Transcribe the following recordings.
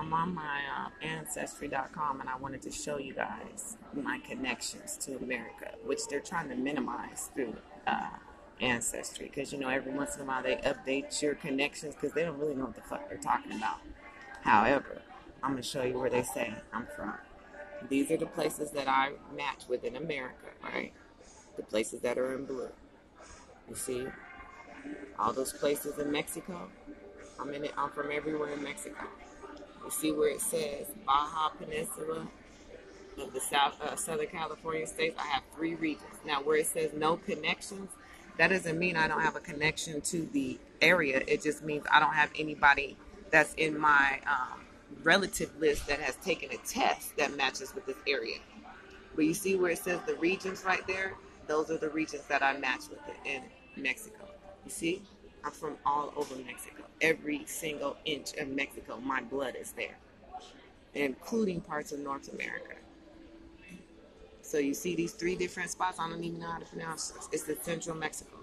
I'm on my uh, ancestry.com and I wanted to show you guys my connections to America, which they're trying to minimize through uh, ancestry. Because you know, every once in a while they update your connections because they don't really know what the fuck they're talking about. However, I'm gonna show you where they say I'm from. These are the places that I match with in America, right? The places that are in blue. You see, all those places in Mexico. I'm in it. I'm from everywhere in Mexico. You see where it says Baja Peninsula of the South uh, Southern California states. I have three regions. Now, where it says no connections, that doesn't mean I don't have a connection to the area. It just means I don't have anybody that's in my um, relative list that has taken a test that matches with this area. But you see where it says the regions right there? Those are the regions that I match with it in Mexico. You see? I'm from all over Mexico. Every single inch of Mexico, my blood is there, including parts of North America. So you see these three different spots. I don't even know how to pronounce this. It's the central Mexico.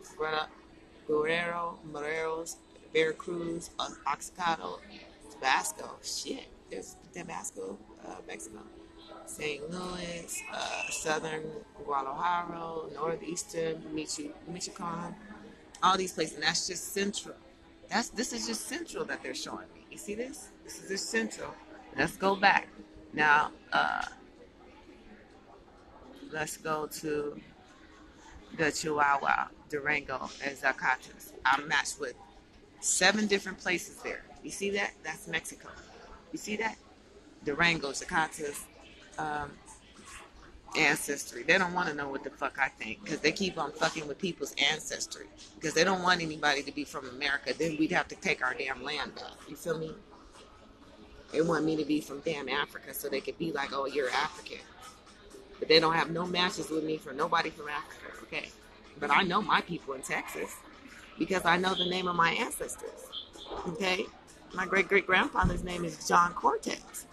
Guerrero, Morelos, Veracruz, Oaxaca, Tabasco. Shit, there's Tabasco, uh, Mexico. St. Louis, uh, southern Guadalajara, northeastern Michoacan, all these places. And that's just central. That's this is just central that they're showing me. You see this? This is just central. Let's go back. Now, uh, let's go to the Chihuahua, Durango, and Zacatecas. I'm matched with seven different places there. You see that? That's Mexico. You see that? Durango, Zacatecas, um, ancestry. They don't want to know what the fuck I think because they keep on fucking with people's ancestry because they don't want anybody to be from America. Then we'd have to take our damn land back. You feel me? They want me to be from damn Africa so they could be like, oh, you're African. But they don't have no matches with me for nobody from Africa, okay? But I know my people in Texas because I know the name of my ancestors, okay? My great great grandfather's name is John Cortez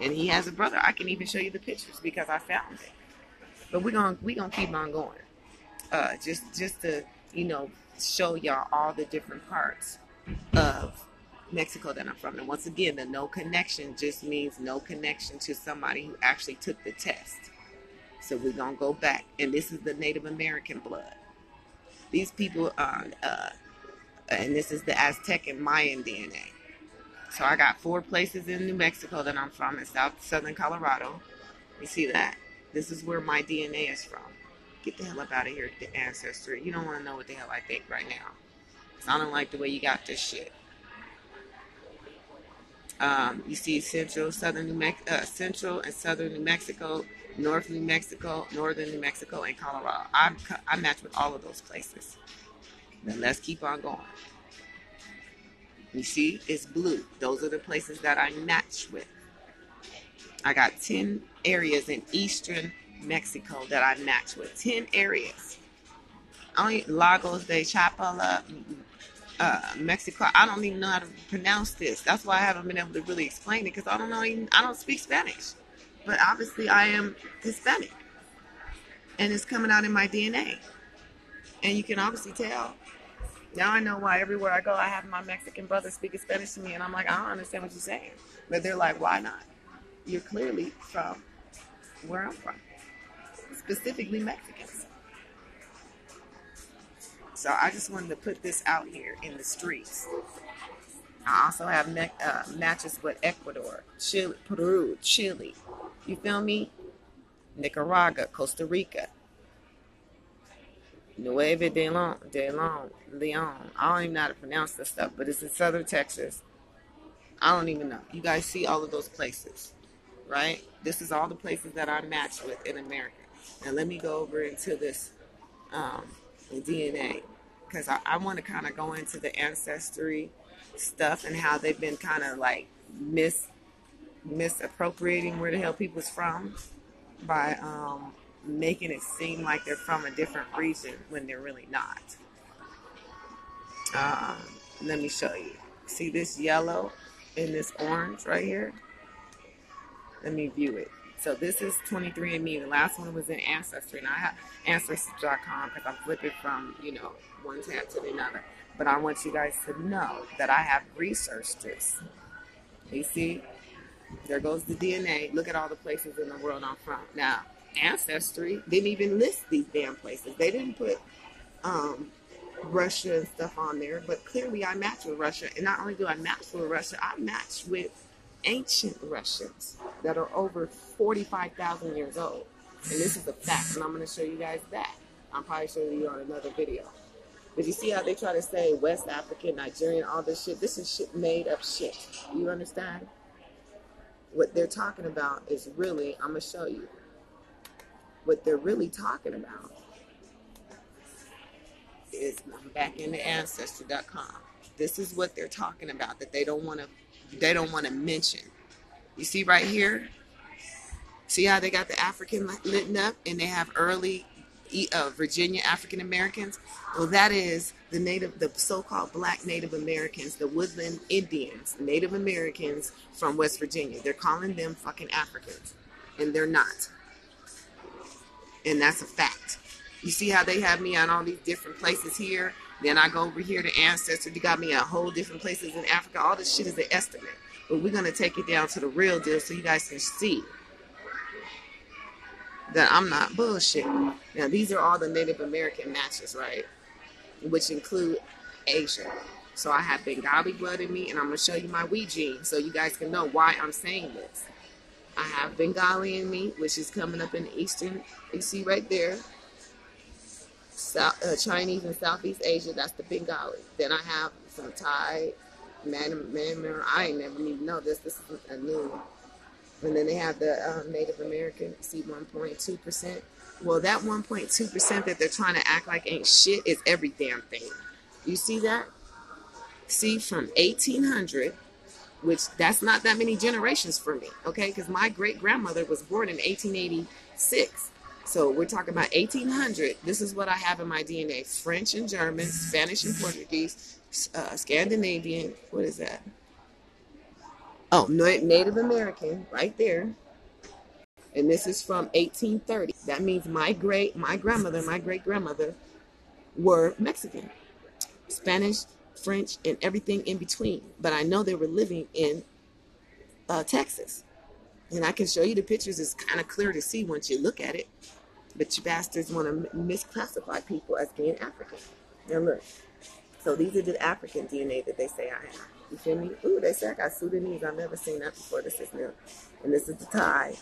and he has a brother. I can even show you the pictures because I found it. But we're gonna we gonna keep on going. Uh, just just to you know show y'all all the different parts of Mexico that I'm from. And once again, the no connection just means no connection to somebody who actually took the test. So we're gonna go back, and this is the Native American blood. These people, uh, uh, and this is the Aztec and Mayan DNA. So I got four places in New Mexico that I'm from in South Southern Colorado. You see that? This is where my DNA is from. Get the hell up out of here, the ancestry. You don't want to know what the hell I think right now. Cause I don't like the way you got this shit. Um, you see Central, Southern New Mex- uh, Central and Southern New Mexico, North New Mexico, Northern New Mexico, and Colorado. I I match with all of those places. Then let's keep on going. You see, it's blue. Those are the places that I match with. I got 10 areas in eastern Mexico that I match with. 10 areas. Only Lagos de Chapala, uh, Mexico. I don't even know how to pronounce this. That's why I haven't been able to really explain it because I don't know. Even, I don't speak Spanish, but obviously I am Hispanic, and it's coming out in my DNA, and you can obviously tell now I know why everywhere I go, I have my Mexican brother speaking Spanish to me, and I'm like, I don't understand what you're saying. But they're like, why not? You're clearly from where I'm from, specifically Mexicans. So I just wanted to put this out here in the streets. I also have me- uh, matches with Ecuador, Chile, Peru, Chile. You feel me? Nicaragua, Costa Rica, Nueve de Leon, de Leon, Leon. I don't even know how to pronounce this stuff, but it's in southern Texas. I don't even know. You guys see all of those places, right? This is all the places that I match with in America. Now let me go over into this um, DNA because I, I want to kind of go into the ancestry stuff and how they've been kind of like mis misappropriating where the hell people's from by um, making it seem like they're from a different region when they're really not. Um, let me show you. See this yellow and this orange right here? Let me view it. So this is 23andMe. The last one was in Ancestry, and I have Ancestry.com because I'm flipping from, you know, one tab to another. But I want you guys to know that I have researched this. You see, There goes the DNA. Look at all the places in the world I'm from. Now, Ancestry didn't even list these damn places. They didn't put um, Russia and stuff on there, but clearly I match with Russia. And not only do I match with Russia, I match with ancient Russians that are over 45,000 years old. And this is a fact, and I'm going to show you guys that. I'm probably showing you on another video. But you see how they try to say West African, Nigerian, all this shit? This is shit made up shit. You understand? What they're talking about is really, I'm going to show you. What they're really talking about is I'm back into ancestry.com. This is what they're talking about that they don't want to they don't want to mention. You see right here? See how they got the African lit up and they have early uh, Virginia African Americans? Well, that is the native, the so-called black Native Americans, the woodland Indians, Native Americans from West Virginia. They're calling them fucking Africans, and they're not. And that's a fact. You see how they have me on all these different places here? Then I go over here to Ancestry. They got me a whole different places in Africa. All this shit is an estimate. But we're going to take it down to the real deal so you guys can see that I'm not bullshit. Now, these are all the Native American matches, right? Which include Asia. So I have Bengali blood in me, and I'm going to show you my wee gene so you guys can know why I'm saying this. I have Bengali in me, which is coming up in eastern, you see right there. South, uh, Chinese and Southeast Asia, that's the Bengali. Then I have some Thai, Myanmar, I ain't never even know this. This is a new one. And then they have the um, Native American, see 1.2%. Well, that 1.2% that they're trying to act like ain't shit is every damn thing. You see that? See, from 1800, which that's not that many generations for me, okay? Because my great grandmother was born in 1886. So we're talking about 1800. This is what I have in my DNA French and German, Spanish and Portuguese, uh, Scandinavian. What is that? Oh, Native American, right there. And this is from 1830. That means my great, my grandmother, my great grandmother were Mexican, Spanish, French, and everything in between. But I know they were living in uh, Texas. And I can show you the pictures. It's kind of clear to see once you look at it. But you bastards want to misclassify people as being African. Now look. So these are the African DNA that they say I have. You feel me? Ooh, they say I got Sudanese. I've never seen that before. This is new. And this is the Thai.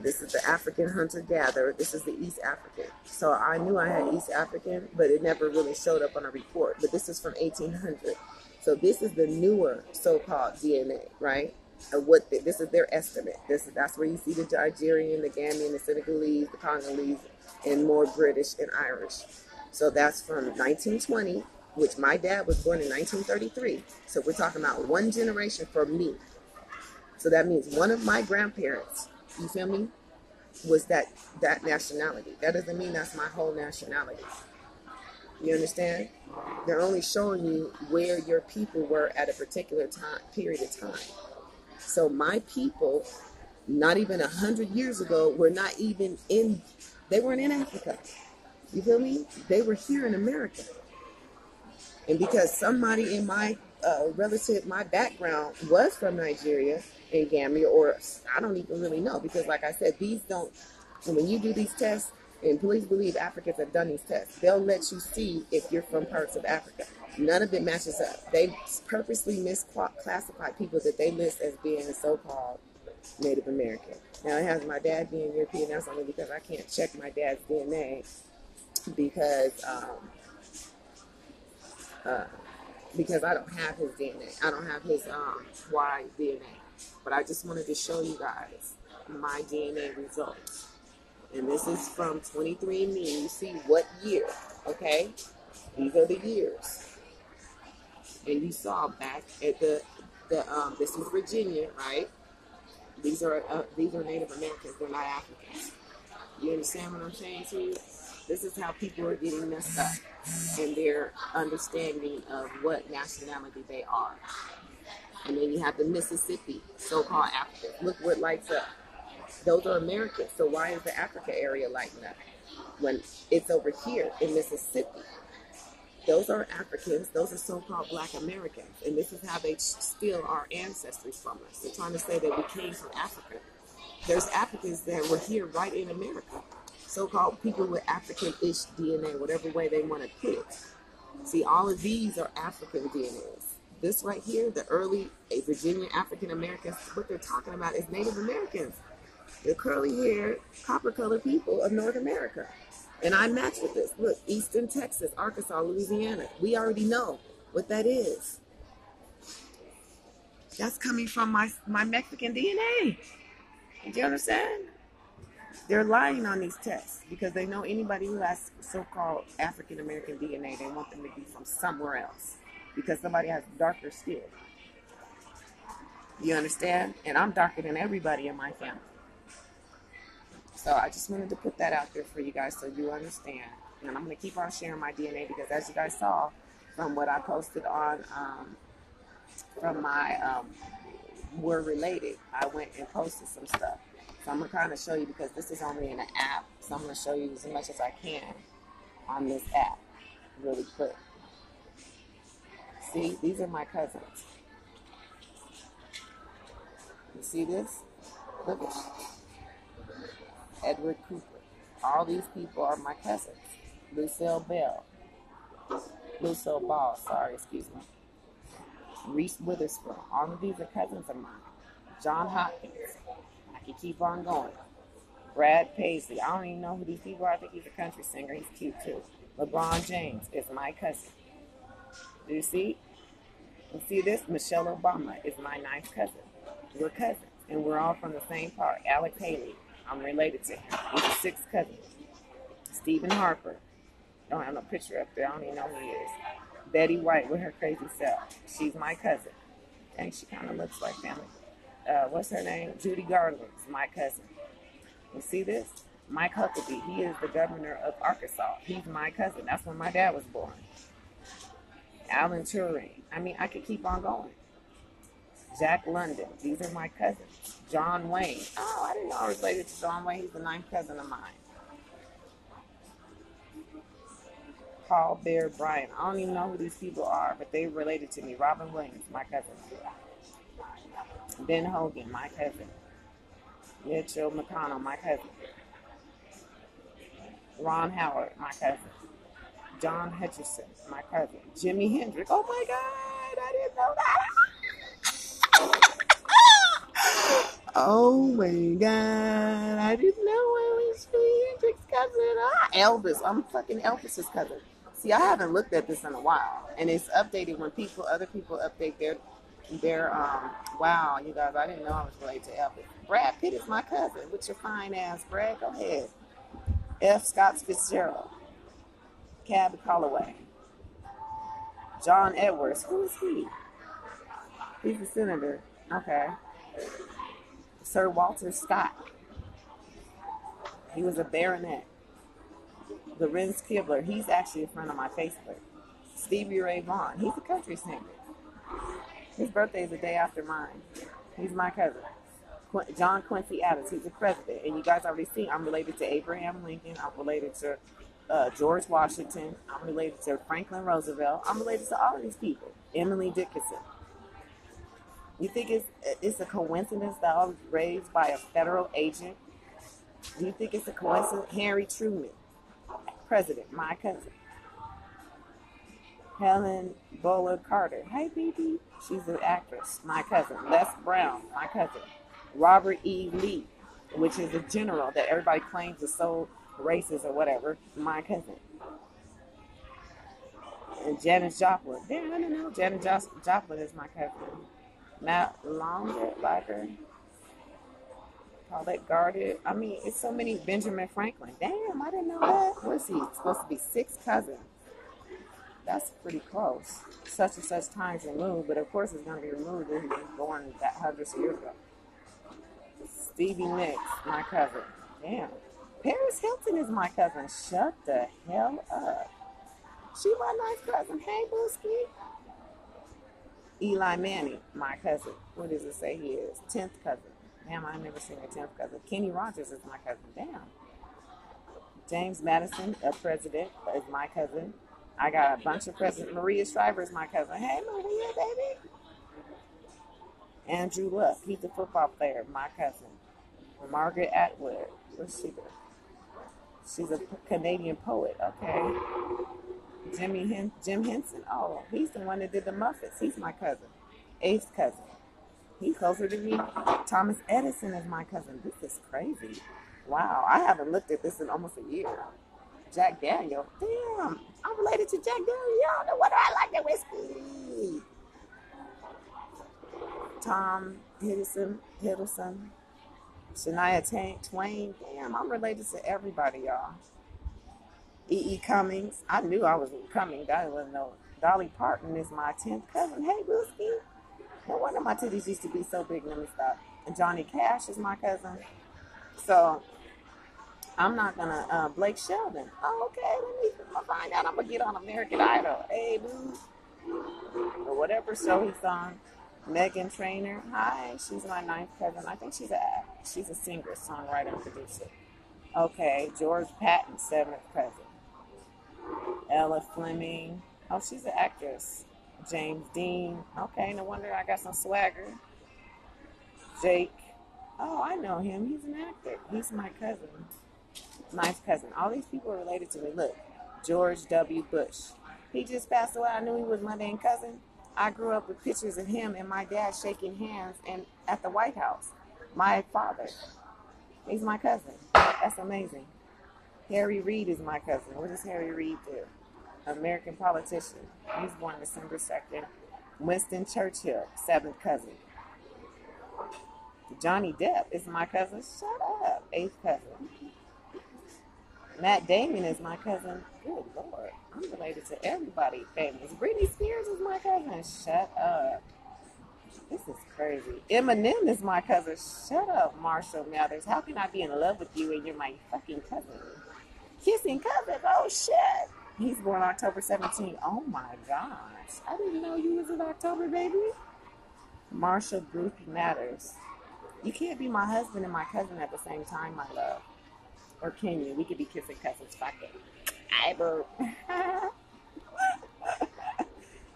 This is the African hunter-gatherer. This is the East African. So I knew I had East African, but it never really showed up on a report. But this is from 1800. So this is the newer so-called DNA, right? Of what the, this is their estimate. This is that's where you see the Nigerian, the Gambian, the Senegalese, the Congolese, and more British and Irish. So that's from 1920 which my dad was born in 1933. So we're talking about one generation for me. So that means one of my grandparents, you feel me, was that that nationality. That doesn't mean that's my whole nationality. You understand? They're only showing you where your people were at a particular time period of time. So my people, not even a hundred years ago, were not even in. They weren't in Africa. You feel me? They were here in America. And because somebody in my uh, relative, my background was from Nigeria and Gambia, or I don't even really know, because like I said, these don't, when you do these tests, and please believe Africans have done these tests, they'll let you see if you're from parts of Africa. None of it matches up. They purposely misclassify people that they list as being so-called Native American. Now it has my dad being European. That's only because I can't check my dad's DNA because um, uh, because I don't have his DNA. I don't have his um, Y DNA. But I just wanted to show you guys my DNA results. And this is from 23andMe. You see what year, okay? These are the years. And you saw back at the, the um, this is Virginia, right? These are uh, these are Native Americans. They're not Africans. You understand what I'm saying to you? This is how people are getting messed up in their understanding of what nationality they are. And then you have the Mississippi, so-called Africa. Look what lights up. Those are Americans. So why is the Africa area lighting up when it's over here in Mississippi? Those are Africans. Those are so-called Black Americans, and this is how they steal our ancestry from us. They're trying to say that we came from Africa. There's Africans that were here right in America, so-called people with African-ish DNA, whatever way they want to put it. See, all of these are African DNAs. This right here, the early Virginia African Americans, what they're talking about is Native Americans. The curly haired, copper colored people of North America. And I match with this. Look, Eastern Texas, Arkansas, Louisiana. We already know what that is. That's coming from my, my Mexican DNA. Do you understand? They're lying on these tests because they know anybody who has so-called African American DNA, they want them to be from somewhere else because somebody has darker skin. You understand? And I'm darker than everybody in my family. So I just wanted to put that out there for you guys so you understand. And I'm going to keep on sharing my DNA because as you guys saw from what I posted on, um, from my, um, We're Related, I went and posted some stuff. So I'm going to kind of show you because this is only in an app. So I'm going to show you as much as I can on this app really quick. See, these are my cousins. You see this? Look at Edward Cooper. All these people are my cousins. Lucille Bell. Lucille Ball, sorry, excuse me. Reese Witherspoon. All of these are cousins of mine. John Hopkins. I can keep on going. Brad Paisley. I don't even know who these people are. I think he's a country singer. He's cute too. LeBron James is my cousin. Do you see? You see this? Michelle Obama is my ninth cousin. We're cousins, and we're all from the same part. Alex Haley. I'm related to him. He's a sixth cousin. Stephen Harper. Don't have no picture up there. I don't even know who he is. Betty White with her crazy self. She's my cousin. Dang, she kind of looks like family. Uh, what's her name? Judy Garland's my cousin. You see this? Mike Huckabee. He is the governor of Arkansas. He's my cousin. That's when my dad was born. Alan Turing. I mean, I could keep on going. Jack London. These are my cousins. John Wayne. Oh, I didn't know I was related to John Wayne. He's the ninth cousin of mine. Paul Bear Bryant. I don't even know who these people are, but they related to me. Robin Williams, my cousin. Ben Hogan, my cousin. Mitchell McConnell, my cousin. Ron Howard, my cousin. John Hutchison, my cousin. Jimi Hendrix. Oh my God, I didn't know that. Oh my God, I didn't know I was Jimi Hendrix's cousin. Ah, Elvis, I'm fucking Elvis's cousin. See, I haven't looked at this in a while, and it's updated when people, other people update their, their. Um, wow, you guys, I didn't know I was related to Elvis. Brad Pitt is my cousin. With your fine ass, Brad, go ahead. F. Scott Fitzgerald. Cab Calloway. John Edwards. Who is he? He's a senator. Okay. Sir Walter Scott. He was a baronet. Lorenz Kibler. He's actually a friend of my Facebook. Stevie Ray Vaughan. He's a country singer. His birthday is the day after mine. He's my cousin. John Quincy Adams. He's the president. And you guys already see I'm related to Abraham Lincoln. I'm related to uh, George Washington. I'm related to Franklin Roosevelt. I'm related to all these people. Emily Dickinson. You think it's it's a coincidence that I was raised by a federal agent? Do you think it's a coincidence? Harry Truman, president, my cousin. Helen Bola Carter. Hey, BB. She's an actress, my cousin. Les Brown, my cousin. Robert E. Lee, which is a general that everybody claims is so racist or whatever, my cousin. And Janis Joplin. Damn, I didn't know Janis Jo- Joplin is my cousin. Not longer, her. Paulette Goddard. I mean, it's so many Benjamin Franklin. Damn, I didn't know that. What is he? Supposed to be six cousins. That's pretty close. Such and such times removed, but of course it's going to be removed if he was born that hundreds of years ago. Stevie Nicks, my cousin. Damn. Paris Hilton is my cousin. Shut the hell up. She my nice cousin. Hey, Booski. Eli Manning, my cousin. What does it say he is? Tenth cousin. Damn, I've never seen a tenth cousin. Kenny Rogers is my cousin. Damn. James Madison, a president, is my cousin. I got a bunch of presents. Maria Shriver is my cousin. Hey, Maria, baby. Andrew Luck, he's a football player, my cousin. Margaret Atwood, what's she do? She's a Canadian poet, okay. Jimmy Hen- Jim Henson, oh, he's the one that did the Muppets. He's my cousin, eighth cousin. He's closer to me. Thomas Edison is my cousin. This is crazy. Wow, I haven't looked at this in almost a year. Jack Daniel. Damn, I'm related to Jack Daniel. No wonder I like that whiskey. Tom Hiddleston, Hiddleston, Shania Twain. Damn, I'm related to everybody, y'all. E. E. Cummings. I knew I was coming. I didn't know. Dolly Parton is my 10th cousin. Hey, Booski. No wonder my titties used to be so big. Let me stop. And Johnny Cash is my cousin. So I'm not gonna uh, Blake Shelton. Oh, okay, let me find out. I'm gonna get on American Idol. Hey, boo. Or whatever show he's on. Meghan Trainor. Hi, she's my ninth cousin. I think she's a she's a singer, songwriter, producer. Okay, George Patton, seventh cousin. Ella Fleming. Oh, she's an actress. James Dean. Okay, no wonder I got some swagger. Jake. Oh, I know him. He's an actor. He's my cousin. Nice cousin. All these people are related to me. Look, George W. Bush. He just passed away. I knew he was my damn cousin. I grew up with pictures of him and my dad shaking hands and at the White House. My father. He's my cousin. That's amazing. Harry Reid is my cousin. What does Harry Reid do? American politician. He was born December 2nd. Winston Churchill, seventh cousin. Johnny Depp is my cousin. Shut up. Eighth cousin. Matt Damon is my cousin. Good lord. I'm related to everybody famous. Britney Spears is my cousin. Shut up. This is crazy. Eminem is my cousin. Shut up, Marshall Mathers. How can I be in love with you and you're my fucking cousin? Kissing cousins. Oh shit. He's born October 17. Oh my gosh. I didn't know you was in October, baby. Marshall Bruce Mathers. You can't be my husband and my cousin at the same time, my love. Or can you? We could be kissing cousins. Fuck it. I burp.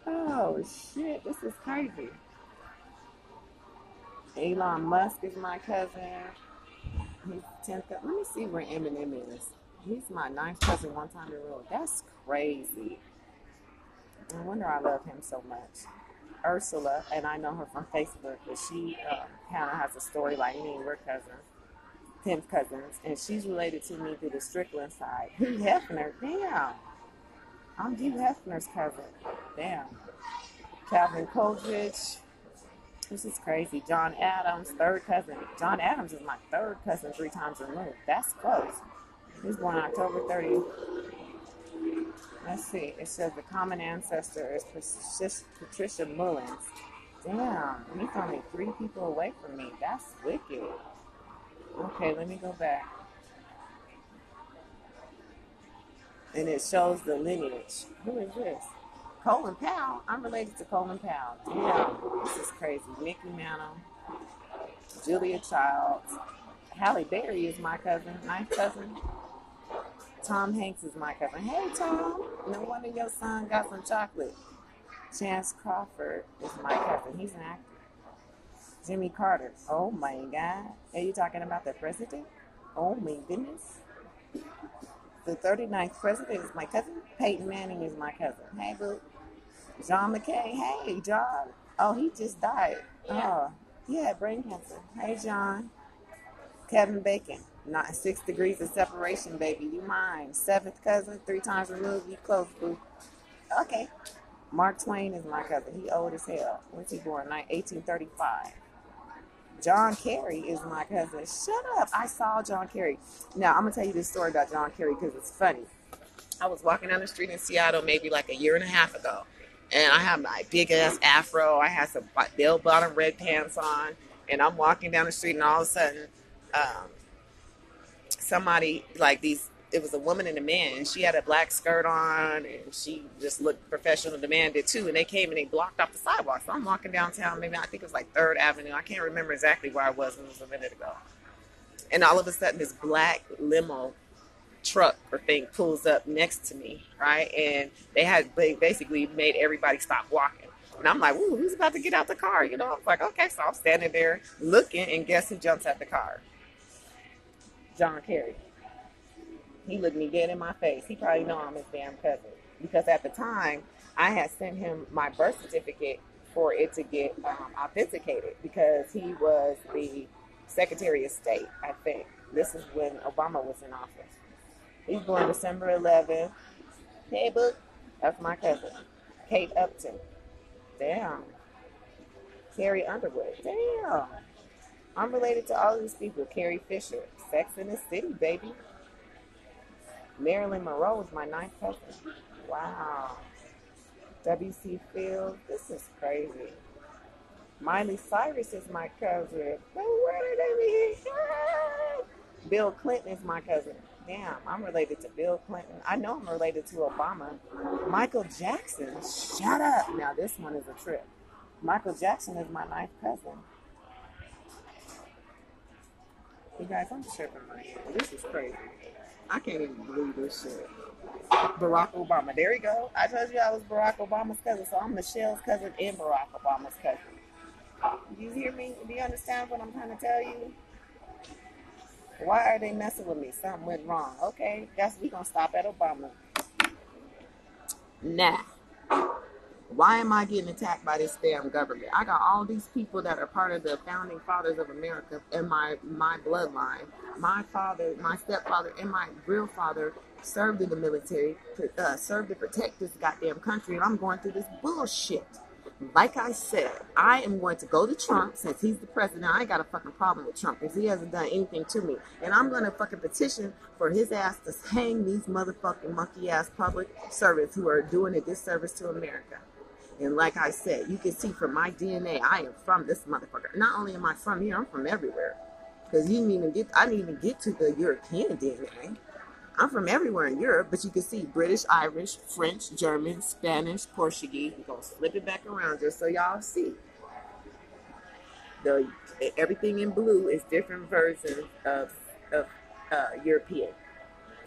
oh shit, this is crazy. Elon Musk is my cousin. He's 10th. Let me see where Eminem is. He's my ninth cousin one time in row. That's crazy. No wonder I love him so much. Ursula, and I know her from Facebook, but she uh, kind of has a story like me. We're cousins, tenth cousins, and she's related to me through the Strickland side. Hugh Hefner, damn. I'm Hugh Hefner's cousin. Damn. Calvin Coolidge. This is crazy. John Adams, third cousin. John Adams is my third cousin three times removed. That's close. He was born October 30th. Let's see. It says the common ancestor is Patricia Mullins. Damn, he's only three people away from me. That's wicked. Okay, let me go back. And it shows the lineage. Who is this? Colin Powell. I'm related to Colin Powell. Yeah, this is crazy. Mickey Mantle, Julia Childs, Halle Berry is my cousin, ninth cousin. Tom Hanks is my cousin. Hey, Tom. No wonder your son got some chocolate. Chance Crawford is my cousin. He's an actor. Jimmy Carter. Oh my God. Are you talking about the president? Oh my goodness. The 39th president is my cousin. Peyton Manning is my cousin. Hey, boo. John McCain. Hey, John. Oh, he just died. Oh, he had brain cancer. Hey, John. Kevin Bacon. Not six degrees of separation, baby. You mine. Seventh cousin, three times removed. You close, boo. Okay. Mark Twain is my cousin. He old as hell. When's he born? 1835. John Kerry is my cousin. Shut up. I saw John Kerry. Now, I'm going to tell you this story about John Kerry because it's funny. I was walking down the street in Seattle maybe like a year and a half ago. And I have my big ass afro. I had some bell bottom red pants on. And I'm walking down the street and all of a sudden, um, somebody like these it was a woman and a man and she had a black skirt on and she just looked professional the man did too and they came and they blocked off the sidewalk so i'm walking downtown maybe i think it was like third avenue i can't remember exactly where i was it was a minute ago and all of a sudden this black limo truck or thing pulls up next to me, right? And they had basically made everybody stop walking. And I'm like, ooh, who's about to get out the car? You know, I was like, okay, so I'm standing there looking, and guess who jumps out the car? John Kerry. He looked me dead in my face. He probably know I'm his damn cousin. Because at the time, I had sent him my birth certificate for it to get um, authenticated because he was the Secretary of State, I think. This is when Obama was in office. He's born December 11th. Hey, book. That's my cousin. Kate Upton. Damn. Carrie Underwood. Damn. I'm related to all these people. Carrie Fisher. Sex in the City, baby. Marilyn Monroe is my ninth cousin. Wow. W.C. Fields. This is crazy. Miley Cyrus is my cousin. Bill Clinton is my cousin. Damn, I'm related to Bill Clinton. I know I'm related to Obama. Michael Jackson. Shut up. Now, this one is a trip. Michael Jackson is my ninth cousin. You guys, I'm tripping right now. This is crazy. I can't even believe this shit. Barack Obama. There you go. I told you I was Barack Obama's cousin, so I'm Michelle's cousin and Barack Obama's cousin. You hear me? Do you understand what I'm trying to tell you? Why are they messing with me? Something went wrong. Okay, guess we gonna stop at Obama. Nah. Why am I getting attacked by this damn government? I got all these people that are part of the founding fathers of America in my my bloodline. My father, my stepfather, and my real father served in the military, uh, served to protect this goddamn country, and I'm going through this bullshit. Like I said, I am going to go to Trump since he's the president. I ain't got a fucking problem with Trump because he hasn't done anything to me. And I'm going to fucking petition for his ass to hang these motherfucking monkey ass public servants who are doing a disservice to America. And like I said, you can see from my DNA, I am from this motherfucker. Not only am I from here, I'm from everywhere. Because you didn't even get, I didn't even get to the European DNA. I'm from everywhere in Europe, but you can see British, Irish, French, German, Spanish, Portuguese. We're gonna flip it back around just so y'all see. The everything in blue is different versions of, of uh, European.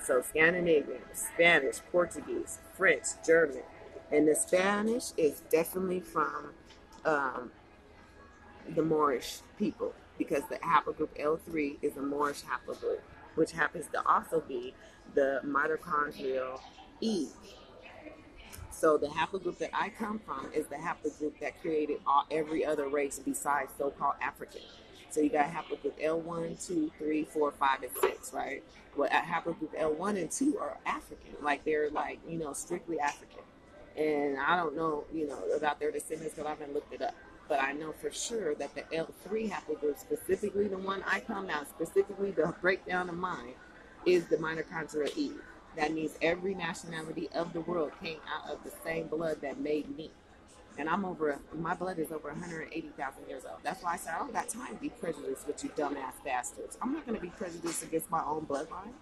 So Scandinavian, Spanish, Portuguese, French, German, and the Spanish is definitely from um, the Moorish people because the haplogroup L3 is a Moorish haplogroup, which happens to also be the mitochondrial E. So the haplogroup that I come from is the haplogroup that created all, every other race besides so-called African. So you got haplogroup L1, 2, 3, 4, 5, and 6, right? Well, haplogroup L1 and 2 are African. Like they're like, you know, strictly African. And I don't know, you know, about their descendants because I haven't looked it up. But I know for sure that the L3 haplogroup, specifically the one I come out, specifically the breakdown of mine, is the mitochondrial E. That means every nationality of the world came out of the same blood that made me. And I'm over, my blood is over 180,000 years old. That's why I said I don't got time to be prejudiced with you dumbass bastards. I'm not going to be prejudiced against my own bloodline.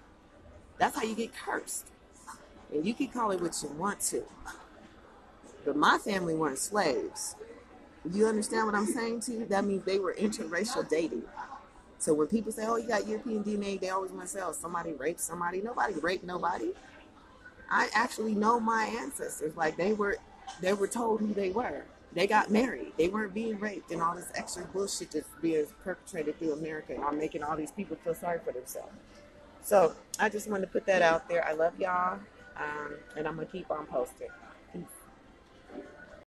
That's how you get cursed. And you can call it what you want to. But my family weren't slaves. You understand what I'm saying to you? That means they were interracial dating. So when people say, "Oh, you got European DNA," they always want to say, "Oh, somebody raped somebody." Nobody raped nobody. I actually know my ancestors. Like they were, they were told who they were. They got married. They weren't being raped and all this extra bullshit that's being perpetrated through America and I'm making all these people feel sorry for themselves. So I just wanted to put that out there. I love y'all, um, and I'm gonna keep on posting.